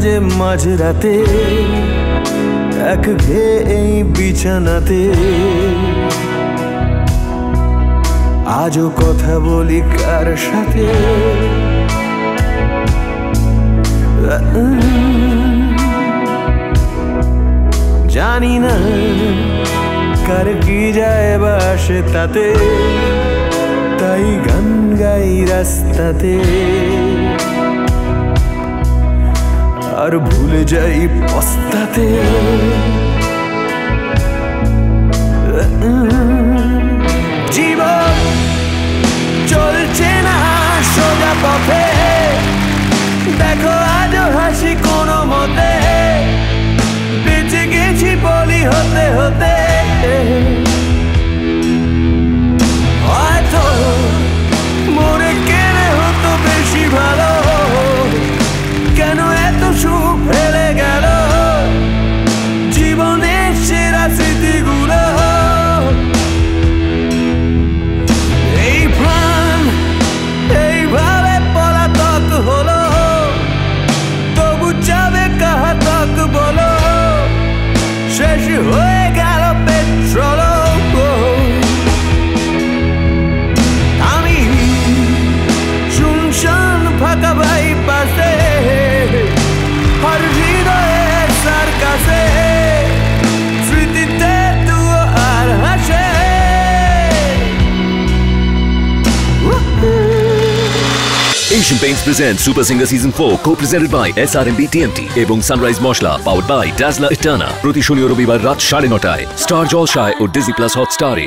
যে মাঝরাতে এক ঘে এই বিছানাতে। আজও কথা বলি কার সাথে? জানি না কার কি যায় বাসে তাতে, তাই গান গাই রাস্তাতে। আর ভুলে যাই পস্তাতে। জীবন চলছে না সোজা পথে। je got a pétrole Asian Paints presents Super Singer Season 4 co-presented by SRMB TMT এবং Sunrise Moshla powered by Dazzler Eterna প্রতি শনি ও রবিবার রাত সাড়ে নটায় স্টার জলসায় ও ডিজি প্লাস হটস্টারে